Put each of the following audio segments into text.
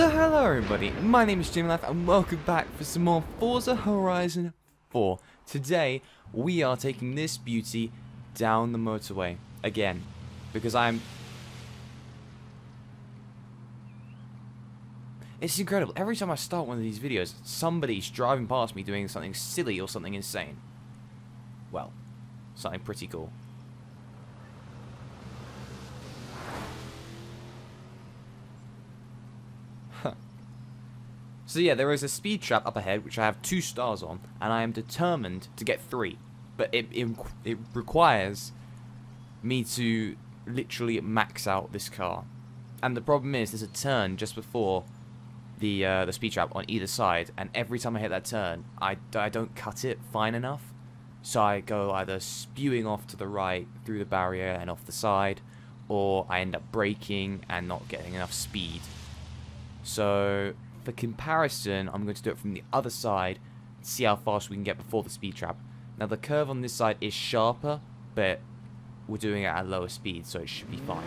So hello everybody, my name is Jamie Life and welcome back for some more Forza Horizon 4. Today, we are taking this beauty down the motorway again, because I'm... It's incredible, every time I start one of these videos, somebody's driving past me doing something silly or something insane. Well, something pretty cool. So yeah, there is a speed trap up ahead, which I have two stars on, and I am determined to get three. But it, it, it requires me to literally max out this car. And the problem is, there's a turn just before the uh, the speed trap on either side, and every time I hit that turn, I, I don't cut it fine enough. So I go either spewing off to the right through the barrier and off the side, or I end up braking and not getting enough speed. So for comparison, I'm going to do it from the other side see how fast we can get before the speed trap. Now the curve on this side is sharper, but we're doing it at a lower speed, so it should be fine.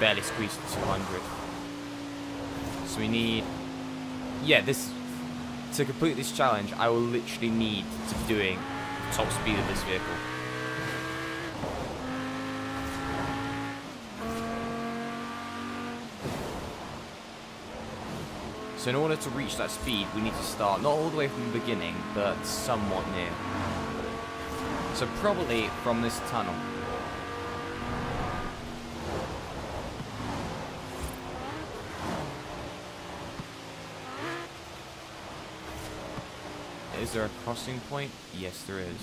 Barely squeezed 200. So we need... Yeah, this... To complete this challenge, I will literally need to be doing top speed of this vehicle. So in order to reach that speed, we need to start not all the way from the beginning, but somewhat near. So probably from this tunnel. Is there a crossing point? Yes, there is.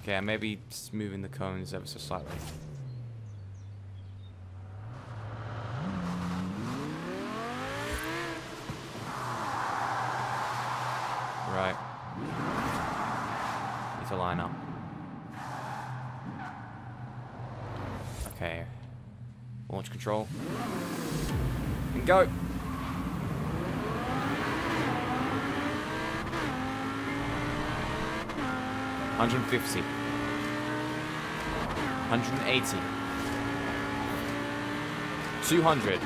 Okay, I may be moving the cones ever so slightly. Right. Need to line up. Okay. Launch control. And go. Hundred fifty. Hundred eighty. Two hundred.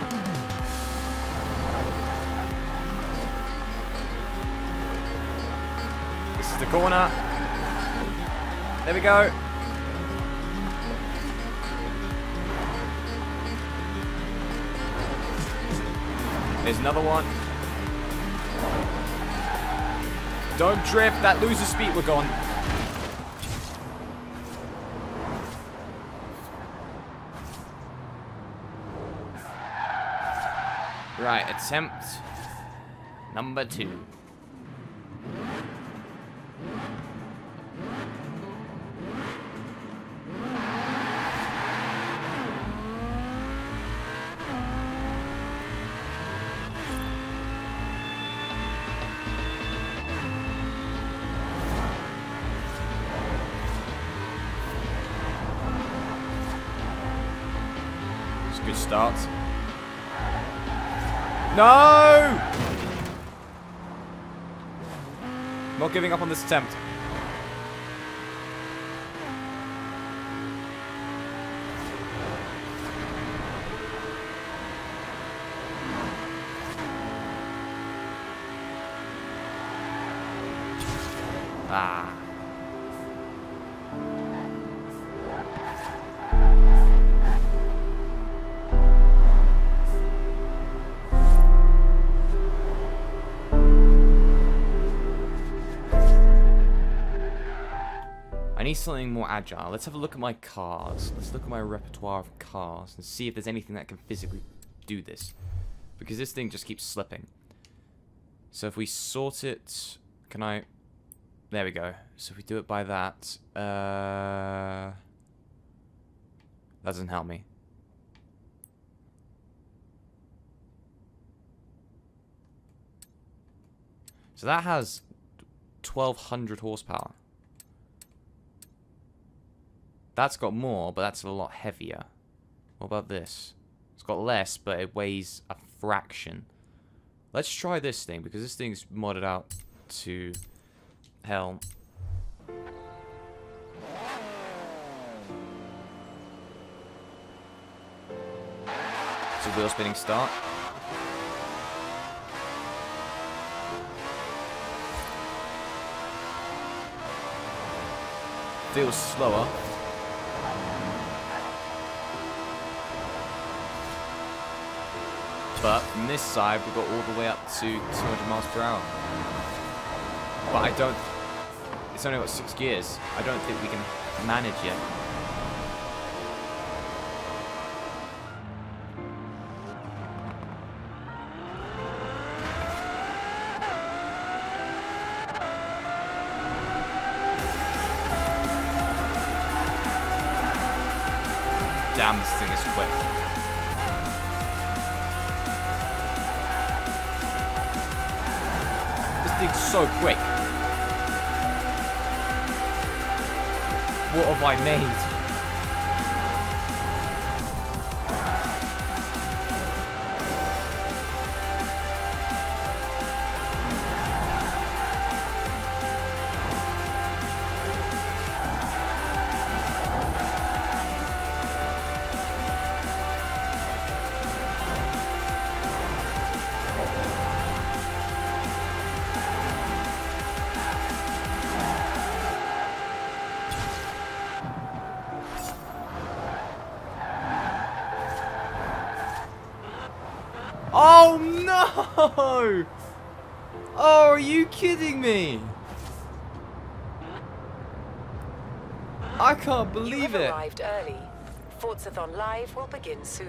This is the corner. There we go. There's another one. Don't drift. That loses speed. We're gone. Right, attempt number two. Good start. No! Not giving up on this attempt. I need something more agile. Let's have a look at my cars. Let's look at my repertoire of cars and see if there's anything that can physically do this. Because this thing just keeps slipping. So if we sort it... Can I... There we go. So if we do it by that... Uh... That doesn't help me. So that has 1200 horsepower. That's got more, but that's a lot heavier. What about this? It's got less, but it weighs a fraction. Let's try this thing, because this thing's modded out to hell. A wheel spinning start. Feels slower. But from this side, we've got all the way up to 200 miles per hour. But I don't... It's only got six gears. I don't think we can manage yet. Damn, this thing is quick. So quick. What have I made? Oh no! Oh, are you kidding me? I can't believe you it. arrived early. Forzathon Live will begin soon.